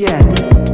Yeah.